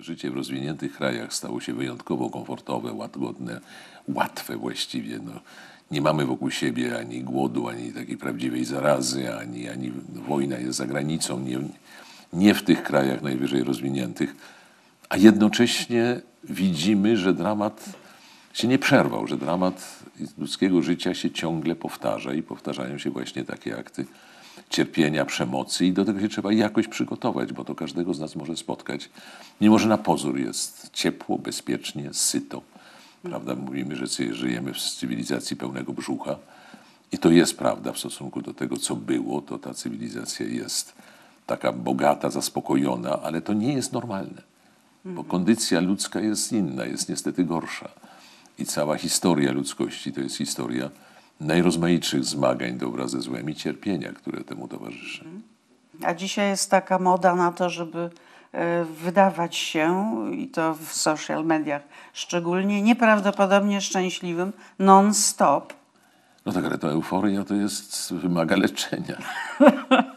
życie w rozwiniętych krajach stało się wyjątkowo komfortowe, łagodne, łatwe właściwie. No, nie mamy wokół siebie ani głodu, ani takiej prawdziwej zarazy, ani, ani wojna jest za granicą, nie, nie w tych krajach najwyżej rozwiniętych, a jednocześnie widzimy, że dramat się nie przerwał, że dramat ludzkiego życia się ciągle powtarza i powtarzają się właśnie takie akty cierpienia, przemocy i do tego się trzeba jakoś przygotować, bo to każdego z nas może spotkać. Mimo, że na pozór jest ciepło, bezpiecznie, syto. Prawda? Mówimy, że żyjemy w cywilizacji pełnego brzucha i to jest prawda w stosunku do tego, co było, to ta cywilizacja jest taka bogata, zaspokojona, ale to nie jest normalne, bo kondycja ludzka jest inna, jest niestety gorsza. I cała historia ludzkości to jest historia najrozmaitszych zmagań dobra ze złem i cierpienia, które temu towarzyszy. A dzisiaj jest taka moda na to, żeby e, wydawać się, i to w social mediach szczególnie, nieprawdopodobnie szczęśliwym non-stop. No tak, ale ta euforia to jest, wymaga leczenia.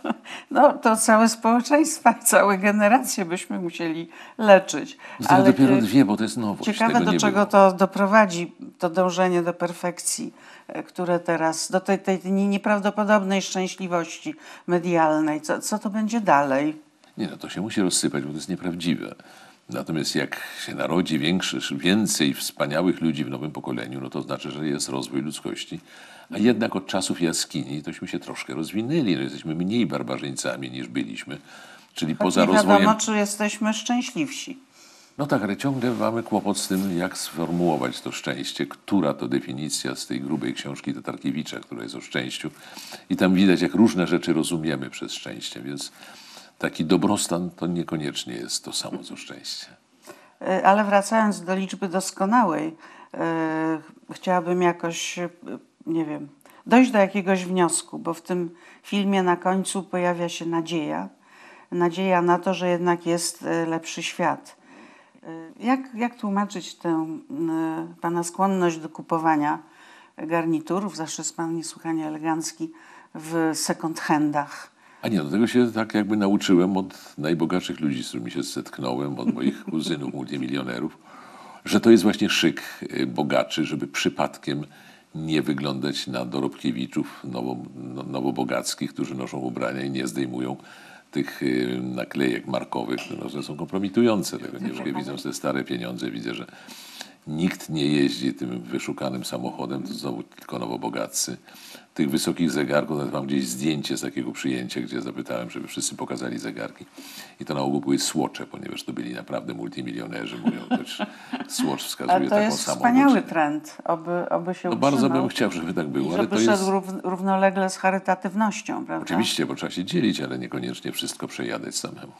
No to całe społeczeństwa, całe generacje byśmy musieli leczyć. Z tego Ale dopiero dwie, bo to jest nowość. Ciekawe, do czego było. to doprowadzi, to dążenie do perfekcji, e, które teraz, do tej, tej nie- nieprawdopodobnej szczęśliwości medialnej. Co, co to będzie dalej? Nie, no to się musi rozsypać, bo to jest nieprawdziwe. Natomiast jak się narodzi większy, więcej wspaniałych ludzi w nowym pokoleniu, no to znaczy, że jest rozwój ludzkości. A jednak od czasów jaskini tośmy się troszkę rozwinęli. No jesteśmy mniej barbarzyńcami niż byliśmy. Czyli Choć poza nie wiadomo, rozwojem czy jesteśmy szczęśliwsi. No tak, ale ciągle mamy kłopot z tym, jak sformułować to szczęście, która to definicja z tej grubej książki Tatarkiewicza, która jest o szczęściu. I tam widać, jak różne rzeczy rozumiemy przez szczęście, więc taki dobrostan to niekoniecznie jest to samo co szczęście. E, Ale wracając do liczby doskonałej, e, chciałabym jakoś, e, nie wiem, dojść do jakiegoś wniosku, bo w tym filmie na końcu pojawia się nadzieja. Nadzieja na to, że jednak jest lepszy świat. Jak, jak tłumaczyć tę Pana skłonność do kupowania garniturów, zawsze jest Pan niesłychanie elegancki, w second handach? A nie, do tego się tak jakby nauczyłem od najbogatszych ludzi, z którymi się zetknąłem, od moich kuzynów multimilionerów, że to jest właśnie szyk y, bogaczy, żeby przypadkiem nie wyglądać na dorobkiewiczów nowo, no, nowobogackich, którzy noszą ubrania i nie zdejmują tych y, naklejek markowych, które są kompromitujące. Tego nie lubię. Widząc te stare pieniądze, widzę, że nikt nie jeździ tym wyszukanym samochodem, to znowu tylko nowobogaccy. Tych wysokich zegarków, nawet mam gdzieś zdjęcie z takiego przyjęcia, gdzie zapytałem, żeby wszyscy pokazali zegarki. I to na ogół były słocze, ponieważ to byli naprawdę multimilionerzy. Mówią też, słocz wskazuje Ale to taką jest samą wspaniały trend, oby, oby się No bardzo bym chciał, żeby tak było, I ale żeby to szedł jest... rów, równolegle z charytatywnością, prawda? Oczywiście, bo trzeba się dzielić, ale niekoniecznie wszystko przejadać samemu.